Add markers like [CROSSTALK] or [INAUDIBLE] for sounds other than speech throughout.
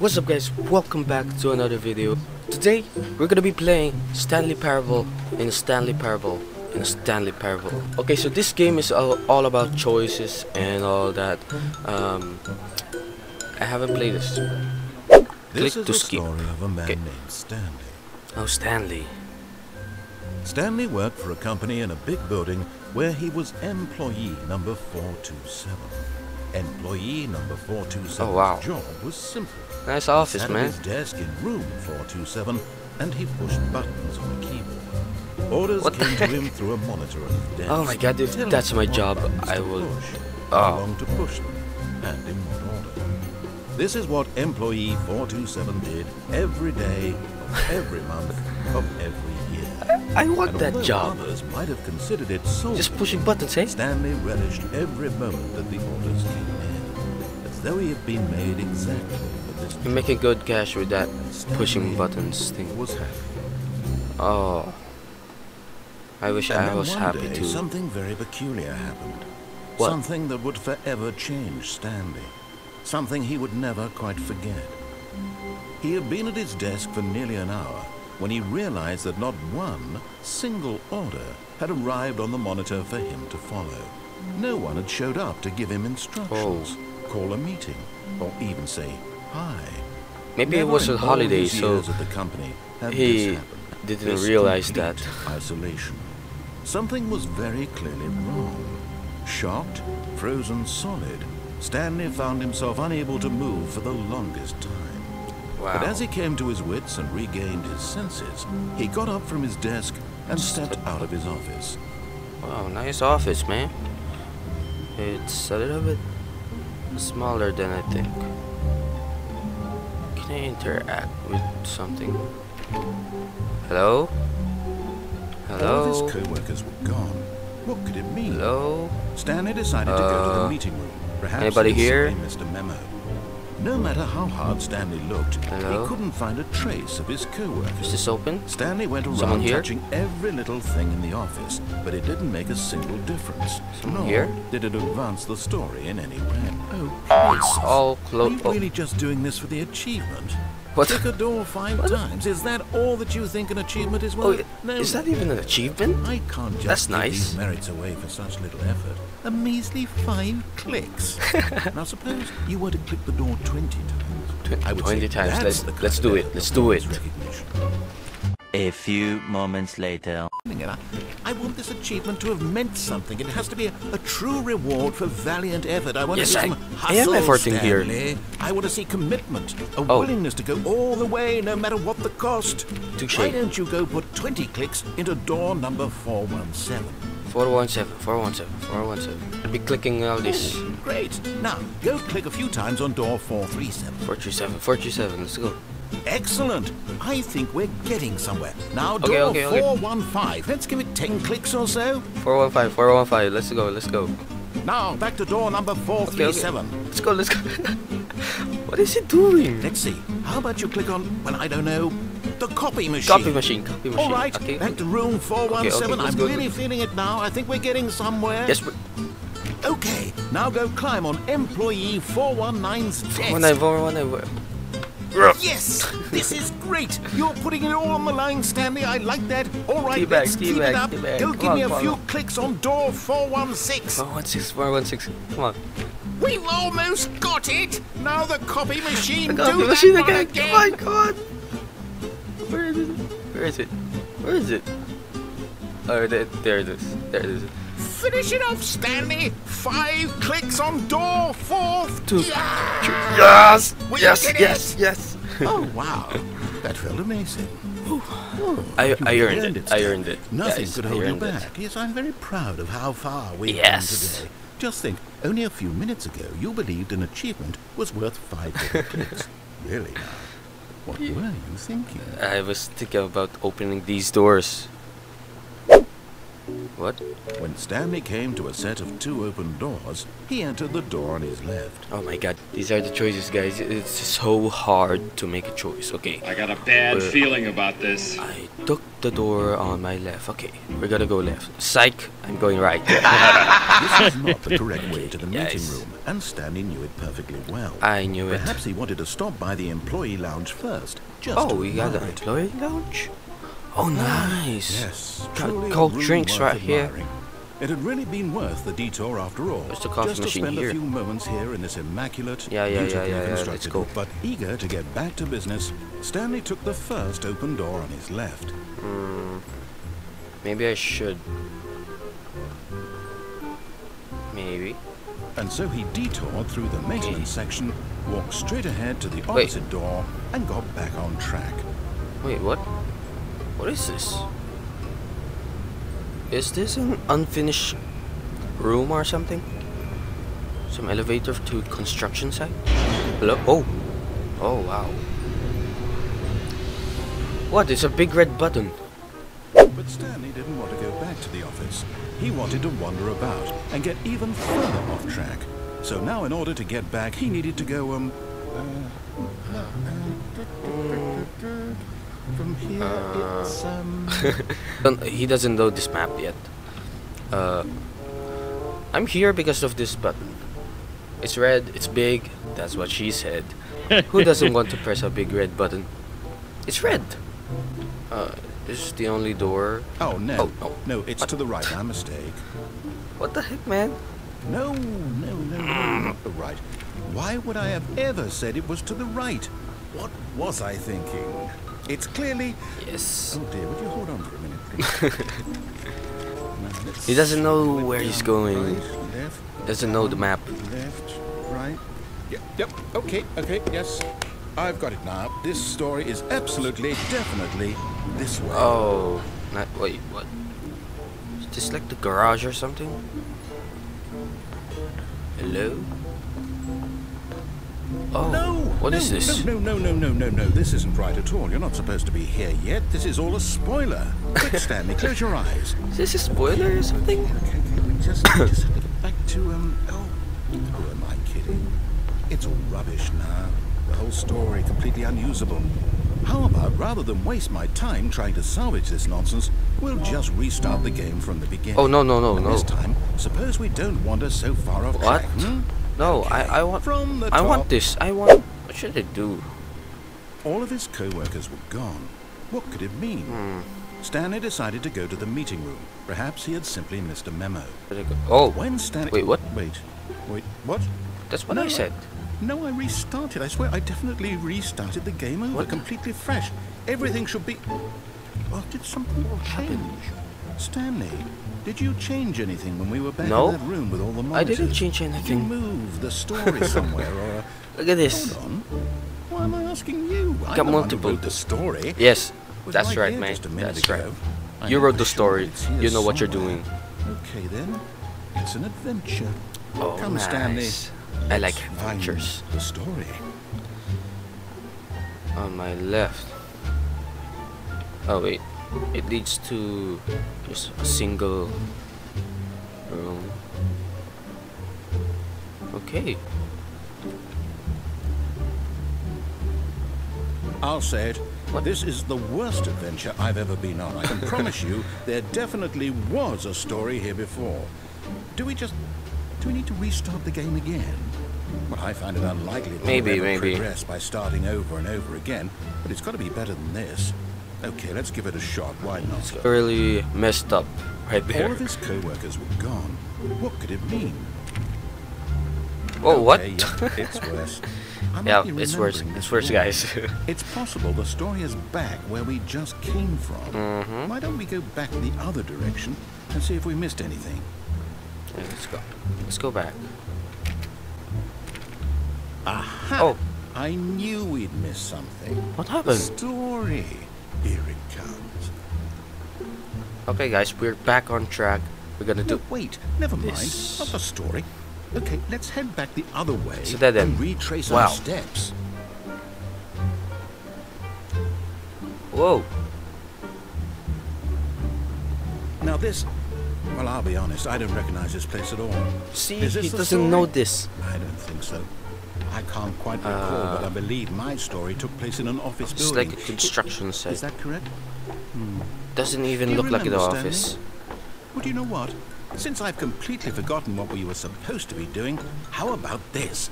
What's up guys, welcome back to another video. Today, we're gonna be playing Stanley Parable in Stanley Parable in Stanley Parable. Okay, so this game is all, all about choices and all that. Um, I haven't played this. This Click is to the skip. story of a man Okay. named Stanley. Oh, Stanley. Stanley worked for a company in a big building where he was employee number 427. Employee number 427's Oh, wow. job was simple. Nice office, sat at man. his desk in room 427 and he pushed buttons on a keyboard. Orders What came to him through a monitor on his desk. Oh my God, if that's my job, I will- push, Oh. long to push them, and in what order. This is what employee 427 did every day every month of every year. I want And that job. Others might have considered it so Just pushing buttons, eh? Stanley relished every moment that the orders came in, as though he had been made exactly this You're making good cash with that pushing buttons thing. Oh. I wish And I was happy day, too. Something very peculiar happened. What? Something that would forever change Stanley. Something he would never quite forget. He had been at his desk for nearly an hour when he realized that not one single order had arrived on the monitor for him to follow. No one had showed up to give him instructions, Oh. call a meeting, or even say hi. Maybe it was a holiday, so the company he didn't This realize that. Isolation. Something was very clearly wrong. Shocked, frozen solid, Stanley found himself unable to move for the longest time. Wow. But as he came to his wits and regained his senses, he got up from his desk and stepped out of his office. Wow, nice office, man. It's a little bit smaller than I think. Interact with something? Hello? Hello? All of his co-workers were gone. What could it mean? Hello? Stanley decided to go to the Uh, meeting room. Perhaps anybody he here? missed a memo. No matter how hard Stanley looked, Hello? he couldn't find a trace of his Is co-workers. this open? Stanley went around Someone here? touching every little thing in the office, but it didn't make a single difference. Someone Nor here? did it advance the story in any way. Oh, It's all Are you oh. really just doing this for the achievement? What? Click a door five What? times. Is that all that you think an achievement is Oh, worth? is that even an achievement? I can't just That's give nice. these merits away for such little effort. A measly five clicks. [LAUGHS] now suppose you were to click the door 20 times. Tw- 20 times. Let's- let's do it. Let's do it. Recognition. A few moments later. I, want this achievement to have meant something. It has to be a, a true reward for valiant effort. I want Yes, to see I- some I am hustle, efforting here. Stanley. I want to see commitment, a Oh. willingness to go all the way, no matter what the cost. Touche. Why don't you go put 20 clicks into door number 417? 417, 417, 417. I'll be clicking all this. Oh, great. Now, go click a few times on door 437. 437, 437, let's go. Excellent. I think we're getting somewhere. Now, Okay, door okay, okay. 415. Let's give it 10 clicks or so. 415, 415, let's go, let's go. Now, back to door number Okay, okay. 437. Let's go, let's go. [LAUGHS] what is he doing? Let's see. How about you click on, well, I don't know, the copy machine? Copy machine, copy machine. All right, Okay. back to room 417. let's I'm go. really feeling it now. I think we're getting somewhere. Yes, Okay, now go climb on employee 419's desk. 419, 419. Yes, this is great. You're putting it all on the line, Stanley. I like that. All right, Teabag, let's keep it up. teabag. Go give on, me a few on. clicks on door 416. 416, 416. Come on. We've almost got it. Now the copy machine. The Do copy that machine one again. again. Come on, come on. Where is it? Where is it? Where is it? Oh, there, there it is. There it is. Finish it off, Stanley. Five clicks on door four. Two. Yeah. Yes! We Yes, yes, yes. Oh wow, that felt amazing. Oh, I, I earned it. I earned it. Nothing Guys, could hold you earned it. back. Yes, I'm very proud of how far we've Yes. come today. Just think, only a few minutes ago, you believed an achievement was worth five little [LAUGHS] clicks. Really now, what were you thinking? I was thinking about opening these doors. What? When Stanley came to a set of two open doors, he entered the door on his left. Oh my god, these are the choices, guys. It's so hard to make a choice. Okay, I got a bad Uh, feeling about this. I took the door on my left. Okay, we're gonna go left. Psych, I'm going right. [LAUGHS] This is not the correct way to the [LAUGHS] meeting Yes. room, and Stanley knew it perfectly well. I knew it. Perhaps he wanted to stop by the employee lounge first, just Oh, to we got an employee lounge. Oh, nice. Yes, Got cold drinks right here. admiring. It had really been worth the detour after all. Just to spend here. a few moments here in this immaculate, Yeah, yeah, yeah, beautifully yeah, constructed. go. But eager to get back to business, Stanley took the first open door on his left. Hmm. Maybe I should. Maybe. And so he detoured through the maintenance section, walked straight ahead to the Wait. opposite door, and got back on track. Wait, what? What is this? Is this an unfinished room or something? Some elevator to construction site? Hello? Oh! Oh, wow. What? It's a big red button. But Stanley didn't want to go back to the office. He wanted to wander about and get even further off track. So now, in order to get back, he needed to go, um. uh, uh, from here, it's, um. [LAUGHS] He doesn't know this map yet. Uh, I'm here because of this button. It's red, it's big, that's what she said. Who [LAUGHS] doesn't want to press a big red button? It's red! Uh, this is the only door. Oh, no. Oh, no. No, it's to the right. My mistake. What the heck, man? No, no, no, no, not the right. Why would I have ever said it was to the right? What was I thinking? It's clearly. Yes. Oh dear, would you hold on for a minute, please? [LAUGHS] Now, He doesn't know where he's going. Right, left, Doesn't know the map. left, right. Yep, yep. Okay, okay, yes. I've got it now. This story is absolutely, definitely this way. Oh, not wait, what? Is this like the garage or something? Hello? Oh, No! what no, is this? No, no, no, no, no, no. This isn't right at all. You're not supposed to be here yet. This is all a spoiler. Quick, [LAUGHS] Stanley, close your eyes. Is this a spoiler or something? Okay, okay, we just, we just have to get back to, um, oh, who am I kidding? It's all rubbish now. The whole story completely unusable. How about, rather than waste my time trying to salvage this nonsense, we'll just restart the game from the beginning. Oh, no, no, no, And no. This time, suppose we don't wander so far off What? track, hmm? No, Okay, I, I want, From the I want this. I want. What should I do? All of his co-workers were gone. What could it mean? Hmm. Stanley decided to go to the meeting room. Perhaps he had simply missed a memo. Where'd I go? Oh, When Stanley... Wait, what? Wait. Wait, what? that's what No, I said. No, I restarted. I swear, I definitely restarted the game over, What? completely fresh. Everything should be... Well, did something change? Stanley, did you change anything when we were back No. in that room with all the I didn't change anything. Did you move the story [LAUGHS] somewhere or... Look at this. Hold on. Why am I asking you? I'm Got the one multiple- wrote the story. Yes, that's right right, man. just a minute That's right. ago. I You wrote the story. You know what you're doing. Okay then, it's an adventure. Oh, Come, Stanley. I like adventures. The story. On my left. Oh wait, it leads to just a single room. Okay. I'll say it. What? This is the worst adventure I've ever been on. I can [LAUGHS] promise you, there definitely was a story here before. Do we just... Do we need to restart the game again? Well, I find it unlikely that Maybe, we'll maybe. progress by starting over and over again, but it's got to be better than this. Okay, let's give it a shot. Why not? Really messed up right All of his co-workers were gone. What could it mean? Oh, what? Okay, yeah, it's [LAUGHS] worse. Yeah, it's worse. It's worse, guys. [LAUGHS] It's possible the story is back where we just came from. Mhm. Why don't we go back the other direction and see if we missed anything? Yeah, let's go. Let's go back. Aha! Oh. I knew we'd miss something. What The happened? story. Here it comes. Okay, guys, we're back on track. We're gonna No, do. wait, never mind. this. Not the story. Okay, let's head back the other way a dead and retrace Wow. our steps. Whoa! Now this, Well, I'll be honest, I don't recognize this place at all. See, Is this he doesn't know this. I don't think so. I can't quite recall, Uh, but I believe my story took place in an office It's building. like a construction site. Is that correct? Hmm. Doesn't even Do look like an office. Well, do you know what? Since I've completely forgotten what we were supposed to be doing, how about this?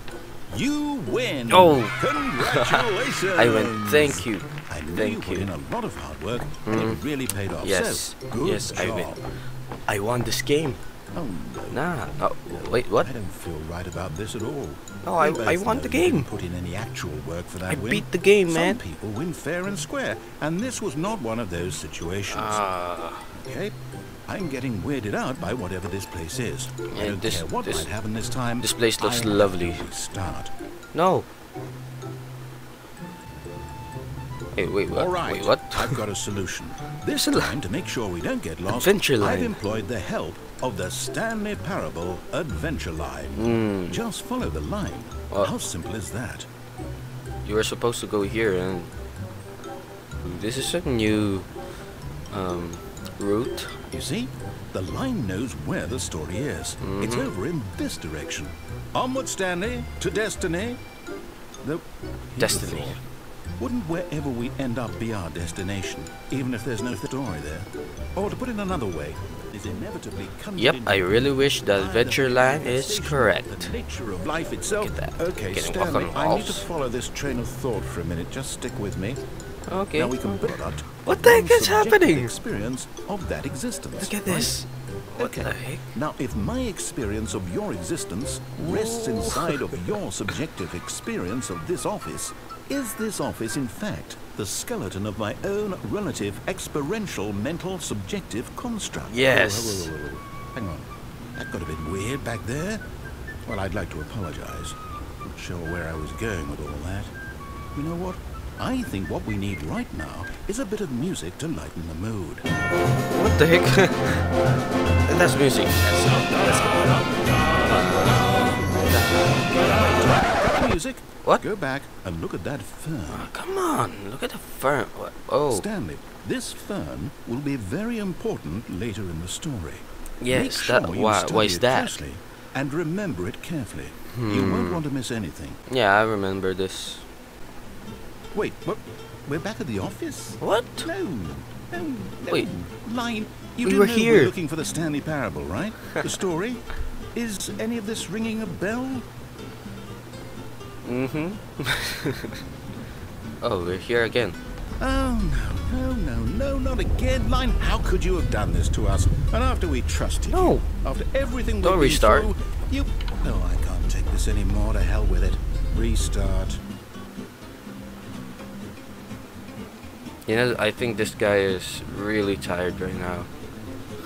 You win! Oh. Congratulations! [LAUGHS] I win. thank you. I know you Thank put you. in a lot of hard work, and it really paid off. Yes. So, good Yes, I job. win. I won this game. Oh, no. Nah. Oh, wait, what? I don't feel right about this at all. No, I- We I won the game. Put in any actual work for that I win. beat the game, Some man. people win fair and square, and this was not one of those situations. Ah. Okay, I'm getting weirded out by whatever this place is. I don't this- care what this- might happen this time. this place looks I lovely. Start. no. Hey, wait, what? All right. Wait, what? I've got a [LAUGHS] solution. This time, to make sure we don't get lost, Adventure I've employed the help of the Stanley Parable Adventure Line. Hmm. Just follow the line. Uh, How simple is that? You were supposed to go here and this is a new um route. You see, the line knows where the story is. It's Mm-hmm. over in this direction. Onward, Stanley, to destiny. Though, Destiny. Wouldn't wherever we end up be our destination, even if there's no story there? Or to put it another way, is inevitably Yep, I really wish the by adventure line is correct. The nature of life itself. Look at that. Okay, Stanley, I need to follow this train of thought for a minute. Just stick with me. Okay. Now we can product What the heck is happening? Experience of that existence. Look at this. What Okay. the heck? Now, if my experience of your existence rests Ooh. inside of [LAUGHS] your subjective experience of this office, is this office, in fact, the skeleton of my own relative experiential mental subjective construct? Yes. Whoa, whoa, whoa, whoa, whoa. Hang on. That got a bit weird back there. Well, I'd like to apologize. Not sure where I was going with all that. You know what? I think what we need right now is a bit of music to lighten the mood. What the heck? [LAUGHS] That's music. Music. What? Go back and look at that fern. Oh, come on, look at the fern. What? Oh, Stanley, this fern will be very important later in the story. Yes, Make sure that- you why- why is that? Closely and remember it carefully. You Hmm. won't want to miss anything. yeah, I remember this. Wait, what? We're back at the office? What? No, no, no. Wait. Line, you We do were know here. we're looking for the Stanley Parable, right? the [LAUGHS] story? Is any of this ringing a bell? Mm-hmm. [LAUGHS] oh, we're here again. Oh, no, no, no, no, not again. Line, how could you have done this to us? And after we trusted No. you, after everything Don't we've been restart. through, you... No, I can't take this anymore. To hell with it. Restart. You know, I think this guy is really tired right now.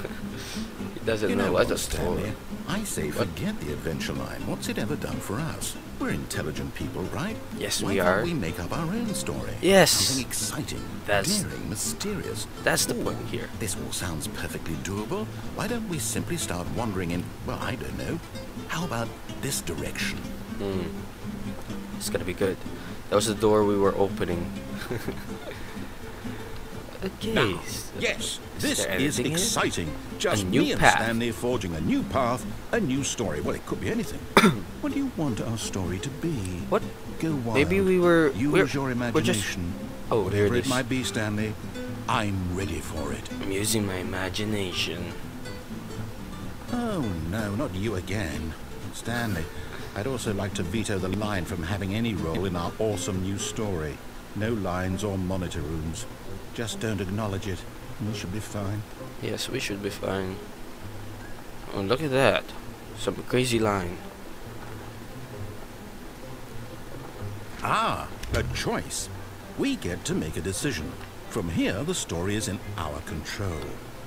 [LAUGHS] he doesn't You know, know what what, to for. Stanley? I say forget the adventure line. What's it ever done for us? We're intelligent people, right? Yes, Why we are. we make up our own story? Yes. Something exciting, That's- daring, mysterious. That's the Ooh, point here. This all sounds perfectly doable. Why don't we simply start wandering in, well, I don't know. How about this direction? Hmm. It's gonna be good. That was the door we were opening. [LAUGHS] okay. Now, yes, is this is anything here? exciting. Just new me and path. Stanley forging a new path, a new story. Well, it could be anything. [CLEARS THROAT] what do you want our story to be? What? Go wild. Maybe we were. Use we're, your we're just. imagination. Oh, Whatever it it might be, Stanley, I'm ready for it. I'm using my imagination. Oh, no, not you again. Stanley, I'd also like to veto the line from having any role in our awesome new story. No lines or monitor rooms. Just don't acknowledge it. We should be fine. Yes, we should be fine. Oh, look at that. Some crazy line. Ah, a choice. We get to make a decision. From here, the story is in our control.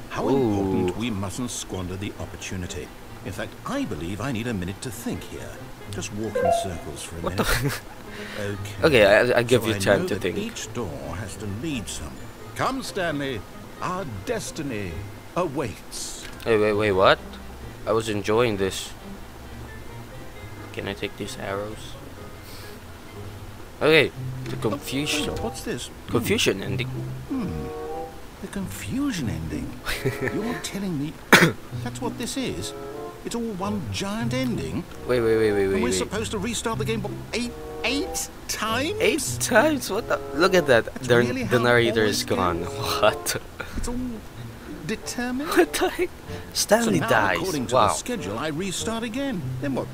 How Ooh. important we mustn't squander the opportunity. In fact, I believe I need a minute to think here. Just walk in circles for a What minute. the? [LAUGHS] okay. Okay, I, I give So you I time know to that think. Each door has to lead some. Come, Stanley. Our destiny awaits. Wait, wait, wait, what? I was enjoying this. Can I take these arrows? Okay, the confusion. What's this? Confusion ending. Hmm. The confusion ending. [LAUGHS] You're telling me [COUGHS] that's what this is? It's all one giant ending? Wait, wait, wait, wait, and wait, we're wait. supposed to restart the game what, eight eight times? Eight times? What the? Look at that. That's The, really the narrator is gone. goes? [LAUGHS] What? It's all determined? What the heck? So Stanley now, dies. according to Wow. the schedule, I restart again. Then what?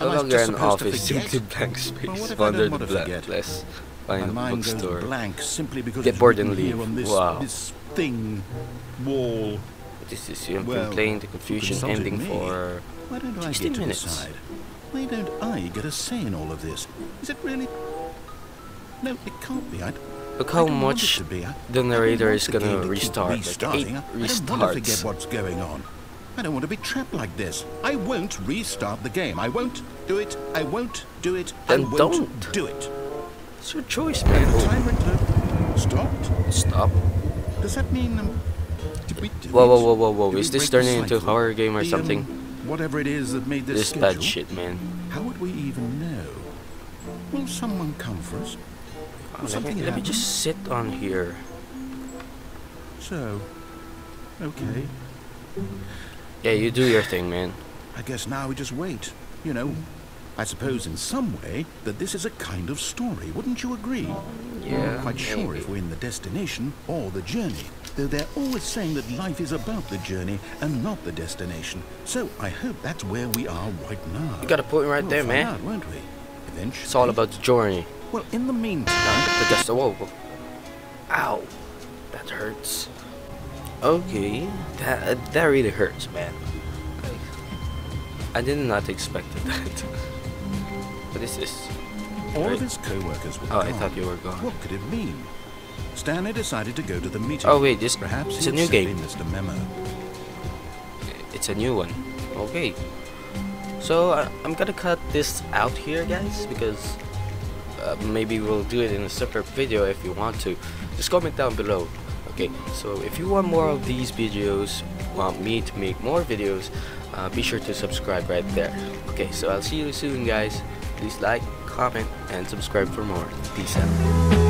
Am no longer an office, simply blank space. what if I don't the want to less. My Find a mind goes blank simply because Get bored and leave. on this, Wow. this thing, wall. This is you have Well, been playing the confusion ending me. for Why don't I 16 get to decide? Why don't I get a say in all of this? Is it really? No, it can't be. I, Look how don't want it much. I, the narrator is gonna keep restart. Like eight restarting. I- I don't want to forget what's going on. I don't want to be trapped like this. I won't restart the game. I won't do it. I won't do it. I won't don't. do it. It's your choice, man. the Oh, stopped. stop. Does that mean um, did we do Whoa, whoa, whoa, whoa, whoa. Is this turning into a horror game or The, um, something? whatever it is that made this, This schedule. bad shit, man. How would we even know? Will someone come for us? Oh, Will let, me, something let me just sit on here. So, okay. Yeah, you do your thing, man. I guess now we just wait. You know, I suppose in some way that this is a kind of story. Wouldn't you agree? Yeah. I'm not quite sure maybe. if we're in the destination or the journey. Though they're always saying that life is about the journey and not the destination. So I hope that's where we are right now. You got a point right We'll there, man. Out, won't we? Eventually. It's all about the journey. Well, in the meantime, The whoa, whoa. Ow. That hurts. Okay. That, uh, that really hurts, man. I did not expect that. [LAUGHS] but this? all Right. of his co-workers were Oh, I thought you were gone. What could it mean? Stanley decided to go to the meeting. Oh, wait, this- Perhaps it's a new game. missed a memo. It's a new one. Okay. So uh, I'm gonna cut this out here, guys, because uh, maybe we'll do it in a separate video if you want to. Just comment down below. Okay. So if you want more of these videos, want me to make more videos, uh, be sure to subscribe right there. Okay. So I'll see you soon, guys. Please like, comment, and subscribe for more. Peace out.